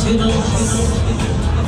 Sinal, you sinal.